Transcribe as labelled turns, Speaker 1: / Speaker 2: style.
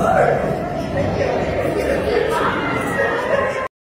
Speaker 1: 二人。